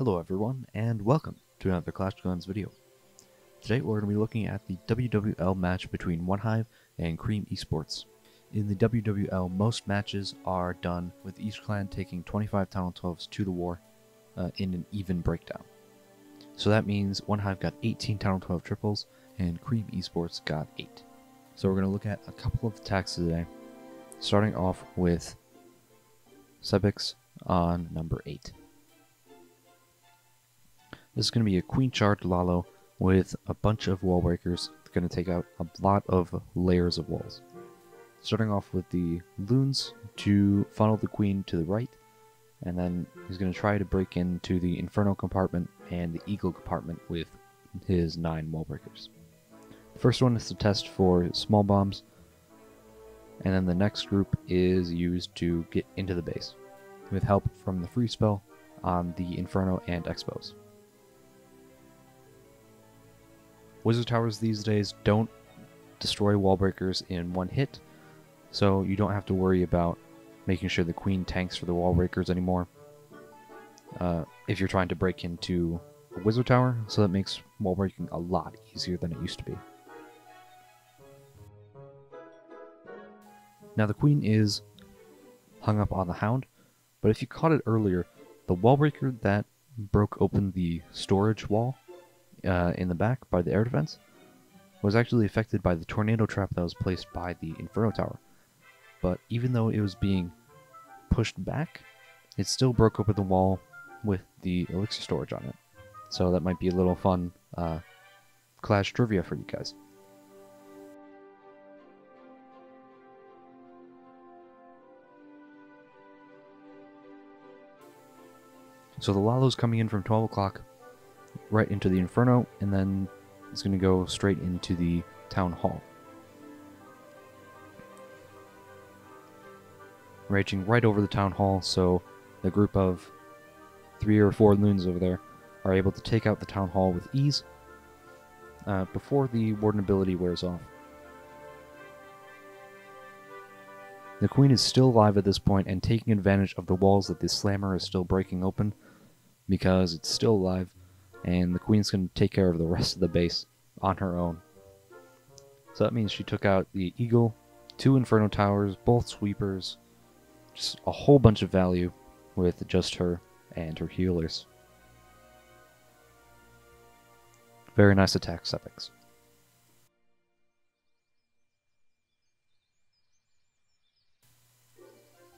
Hello everyone, and welcome to another Clash of Clans video. Today we're going to be looking at the WWL match between OneHive and Cream Esports. In the WWL, most matches are done with each clan taking 25 Town 12s to the war uh, in an even breakdown. So that means OneHive got 18 Town 12 triples, and Cream Esports got 8. So we're going to look at a couple of attacks today, starting off with Sebix on number 8. This is going to be a Queen Charge Lalo with a bunch of wall breakers. It's going to take out a lot of layers of walls. Starting off with the loons to funnel the queen to the right, and then he's going to try to break into the Inferno compartment and the Eagle compartment with his nine wall breakers. The first one is to test for small bombs, and then the next group is used to get into the base, with help from the freeze spell on the Inferno and X-Bows. Wizard towers these days don't destroy wall breakers in one hit, so you don't have to worry about making sure the queen tanks for the wall breakers anymore. Uh, if you're trying to break into a wizard tower, so that makes wall breaking a lot easier than it used to be. Now the queen is hung up on the hound, but if you caught it earlier, the wall breaker that broke open the storage wall uh, in the back by the air defense was actually affected by the tornado trap that was placed by the Inferno Tower. But even though it was being pushed back, it still broke open the wall with the elixir storage on it. So that might be a little fun uh, Clash trivia for you guys. So the Lalo's coming in from 12 o'clock right into the Inferno, and then it's going to go straight into the Town Hall. Raging right over the Town Hall, so the group of three or four loons over there are able to take out the Town Hall with ease uh, before the Warden ability wears off. The Queen is still alive at this point and taking advantage of the walls that the Slammer is still breaking open because it's still alive and the queen's going to take care of the rest of the base on her own. So that means she took out the eagle, two inferno towers, both sweepers, just a whole bunch of value with just her and her healers. Very nice attack, Sebix.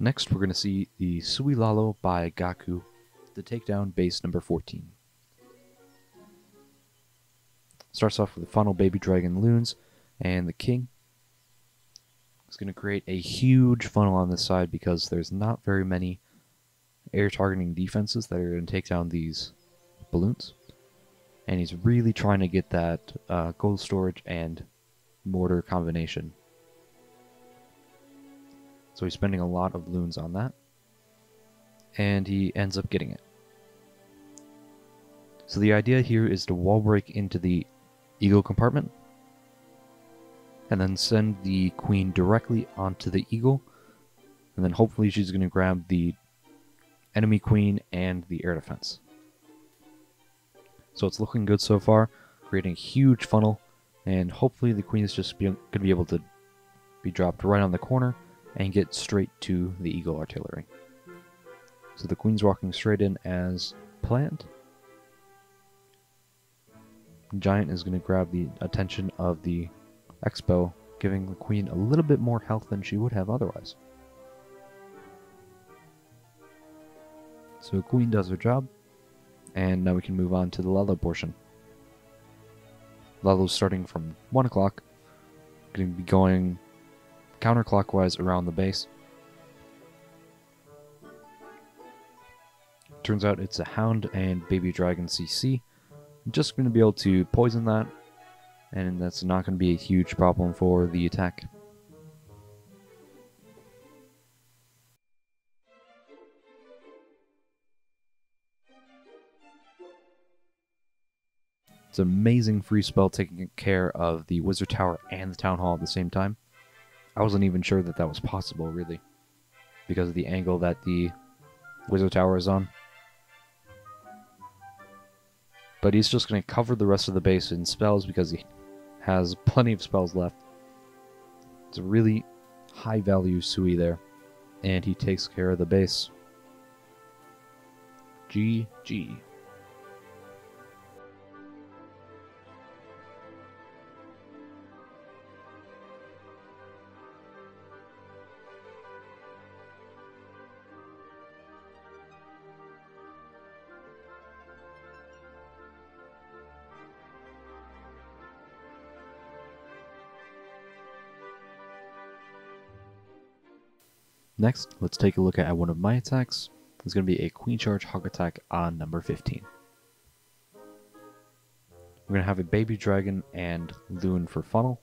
Next, we're going to see the Suilalo by Gaku to take down base number 14. Starts off with the funnel baby dragon loons and the king. It's going to create a huge funnel on this side because there's not very many air targeting defenses that are going to take down these balloons. And he's really trying to get that uh, gold storage and mortar combination. So he's spending a lot of loons on that. And he ends up getting it. So the idea here is to wall break into the eagle compartment and then send the queen directly onto the eagle and then hopefully she's going to grab the enemy queen and the air defense. So it's looking good so far, creating a huge funnel, and hopefully the queen is just going to be able to be dropped right on the corner and get straight to the eagle artillery. So the queen's walking straight in as planned. Giant is going to grab the attention of the X-Bow, giving the Queen a little bit more health than she would have otherwise. So Queen does her job, and now we can move on to the Lalo portion. Lalo's starting from 1 o'clock, going to be going counterclockwise around the base. Turns out it's a Hound and Baby Dragon CC, I'm just going to be able to poison that, and that's not going to be a huge problem for the attack. It's an amazing freeze spell taking care of the Wizard Tower and the Town Hall at the same time. I wasn't even sure that that was possible, really, because of the angle that the Wizard Tower is on. But he's just going to cover the rest of the base in spells because he has plenty of spells left. It's a really high value Sui there. And he takes care of the base. GG. Next, let's take a look at one of my attacks. It's going to be a Queen Charge Hog attack on number 15. We're going to have a Baby Dragon and Loon for funnel.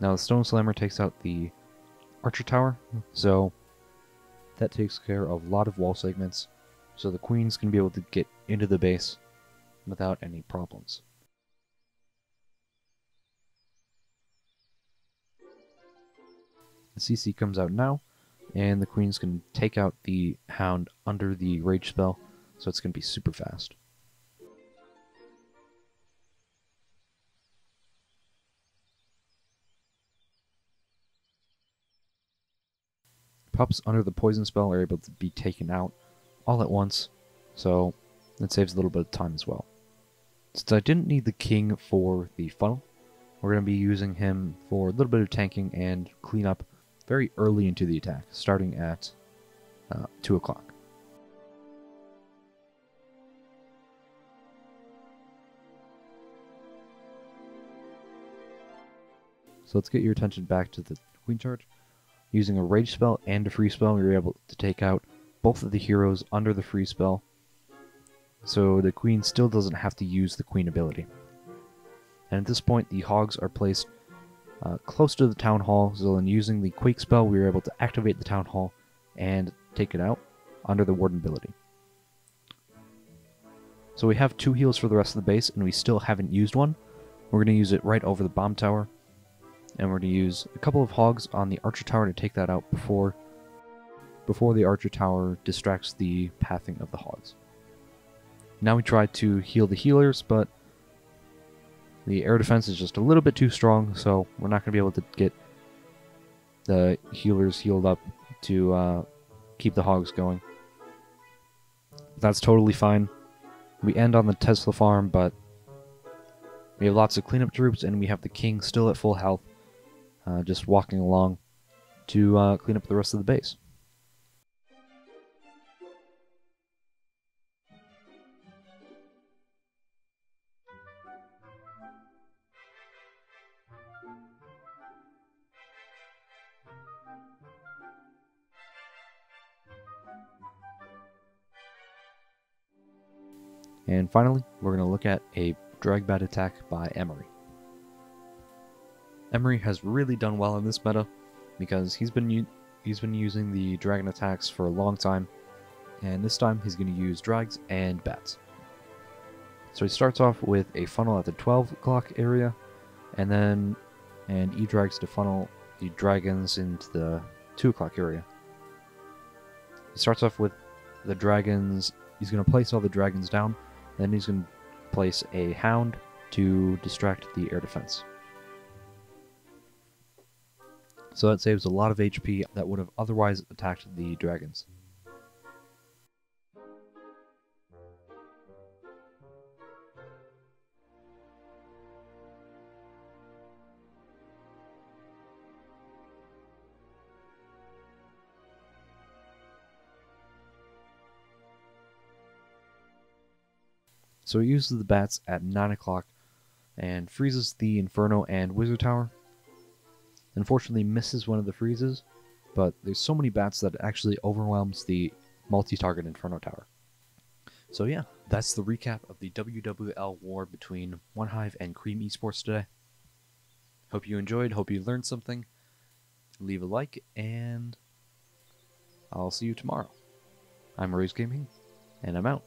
Now the Stone Slammer takes out the Archer Tower, so that takes care of a lot of wall segments, so the Queen's going to be able to get into the base without any problems. The CC comes out now, and the Queen's can take out the Hound under the Rage spell, so it's going to be super fast. Pups under the poison spell are able to be taken out all at once, so it saves a little bit of time as well. Since I didn't need the king for the funnel, we're going to be using him for a little bit of tanking and cleanup very early into the attack, starting at uh, 2 o'clock. So let's get your attention back to the Queen Charge. Using a Rage spell and a Freeze spell, were able to take out both of the heroes under the Freeze spell. So the Queen still doesn't have to use the Queen ability. And at this point, the Hogs are placed uh, close to the Town Hall, so then using the Quake spell, we were able to activate the Town Hall and take it out under the Warden ability. So we have two heals for the rest of the base, and we still haven't used one. We're going to use it right over the bomb tower, and we're going to use a couple of hogs on the archer tower to take that out before before the archer tower distracts the pathing of the hogs. Now we try to heal the healers, but the air defense is just a little bit too strong, so we're not going to be able to get the healers healed up to uh, keep the hogs going. That's totally fine. We end on the Tesla farm, but we have lots of cleanup troops, and we have the king still at full health, uh, just walking along to uh, clean up the rest of the base. And finally, we're going to look at a drag bat attack by Emery. Emery has really done well in this meta because he's been he's been using the dragon attacks for a long time, and this time he's going to use drags and bats. So he starts off with a funnel at the 12 o'clock area, and then and e drags to funnel the dragons into the 2 o'clock area. He starts off with the dragons. He's going to place all the dragons down, then he's going to place a Hound to distract the air defense. So that saves a lot of HP that would have otherwise attacked the dragons. So he uses the bats at 9 o'clock and freezes the Inferno and Wizard Tower. Unfortunately misses one of the freezes, but there's so many bats that it actually overwhelms the multi-target Inferno Tower. So yeah, that's the recap of the WWL war between One Hive and Cream Esports today. Hope you enjoyed, hope you learned something. Leave a like, and I'll see you tomorrow. I'm Raze Gaming, and I'm out.